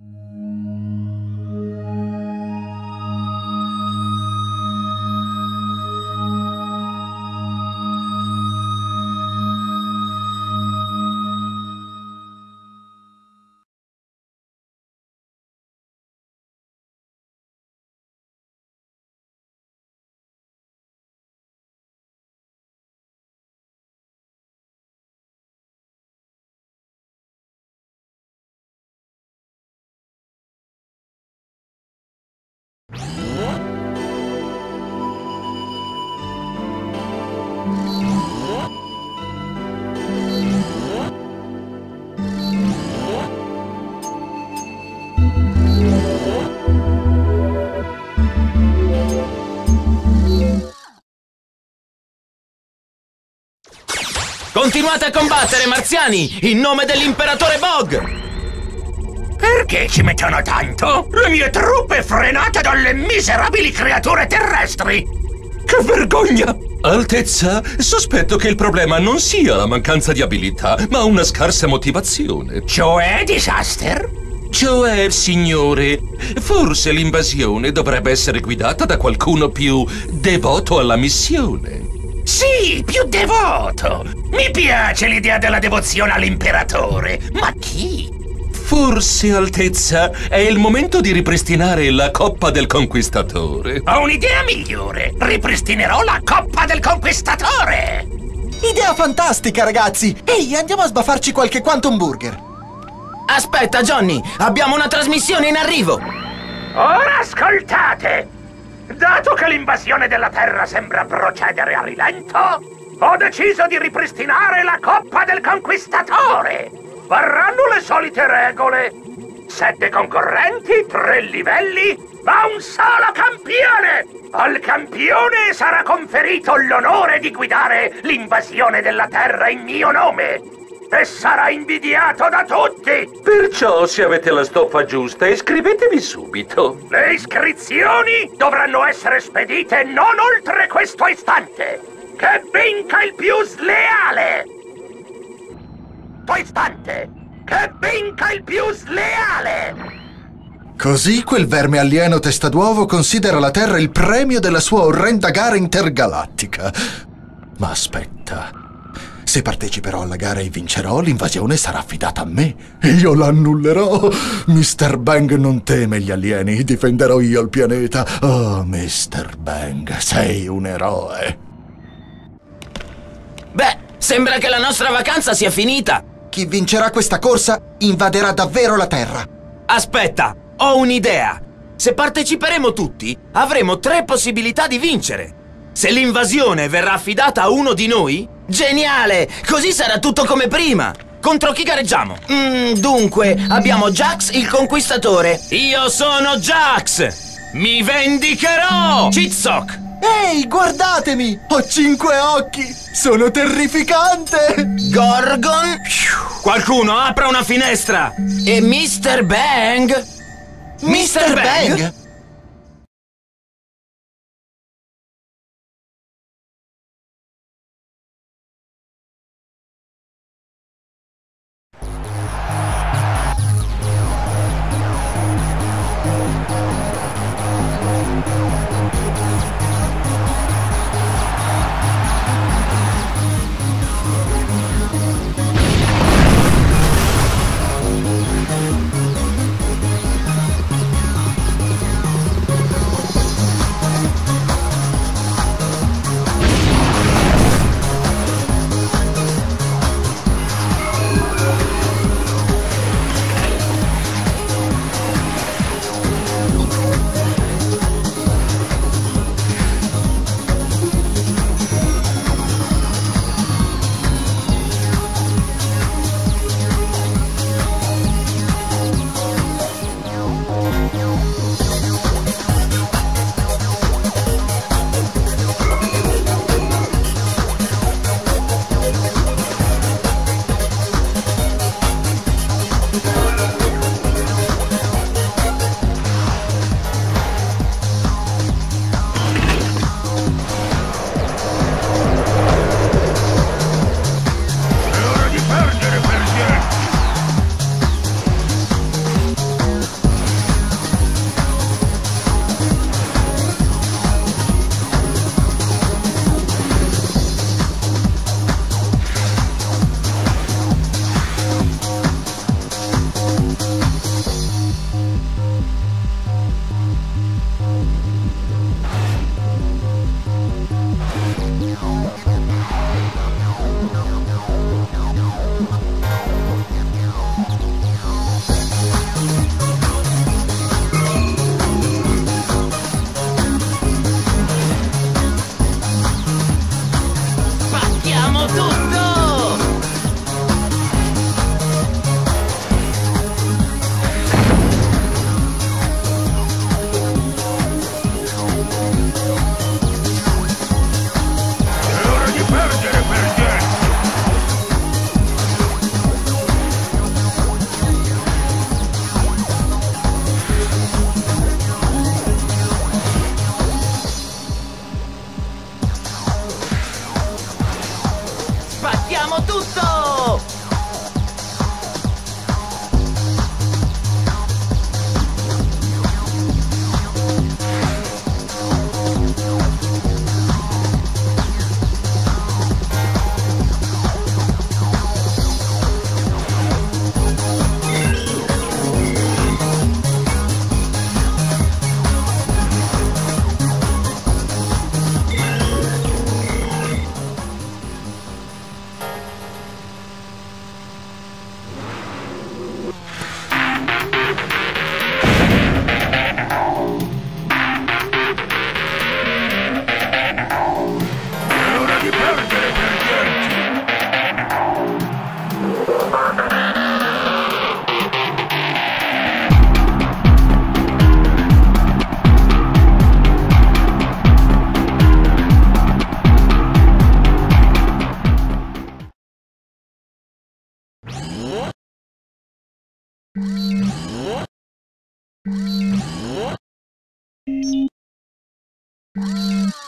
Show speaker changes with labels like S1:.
S1: Mm-hmm. Continuate a combattere, marziani, in nome dell'imperatore Bog!
S2: Perché ci mettono tanto? Le mie truppe frenate dalle miserabili creature terrestri!
S3: Che vergogna! Altezza, sospetto che il problema non sia la mancanza di abilità, ma una scarsa motivazione.
S2: Cioè, disaster?
S3: Cioè, signore, forse l'invasione dovrebbe essere guidata da qualcuno più devoto alla missione.
S2: Sì, più devoto! Mi piace l'idea della devozione all'imperatore, ma chi?
S3: Forse, Altezza, è il momento di ripristinare la Coppa del Conquistatore.
S2: Ho un'idea migliore! Ripristinerò la Coppa del Conquistatore!
S4: Idea fantastica, ragazzi! Ehi, andiamo a sbaffarci qualche Quantum Burger!
S1: Aspetta, Johnny! Abbiamo una trasmissione in arrivo!
S2: Ora ascoltate! Dato che l'invasione della Terra sembra procedere a rilento, ho deciso di ripristinare la Coppa del Conquistatore! Varranno le solite regole. Sette concorrenti, tre livelli, ma un solo campione! Al campione sarà conferito l'onore di guidare l'invasione della Terra in mio nome! E sarà invidiato da tutti!
S3: Perciò, se avete la stoffa giusta, iscrivetevi subito.
S2: Le iscrizioni dovranno essere spedite non oltre questo istante! Che vinca il più sleale! Questo istante! Che vinca il più sleale!
S5: Così quel verme alieno testa d'uovo considera la Terra il premio della sua orrenda gara intergalattica. Ma aspetta. Se parteciperò alla gara e vincerò, l'invasione sarà affidata a me. Io l'annullerò. Mr. Bang non teme gli alieni, difenderò io il pianeta. Oh, Mr. Bang, sei un eroe.
S1: Beh, sembra che la nostra vacanza sia finita!
S4: Chi vincerà questa corsa invaderà davvero la Terra!
S1: Aspetta, ho un'idea! Se parteciperemo tutti, avremo tre possibilità di vincere! Se l'invasione verrà affidata a uno di noi, geniale! Così sarà tutto come prima! Contro chi gareggiamo? Mm, dunque, abbiamo Jax il conquistatore. Io sono Jax! Mi vendicherò! Chitsok!
S4: Ehi, guardatemi! Ho cinque occhi! Sono terrificante!
S1: Gorgon? Qualcuno apra una finestra! E Mr. Bang?
S4: Mr. Bang?
S6: Música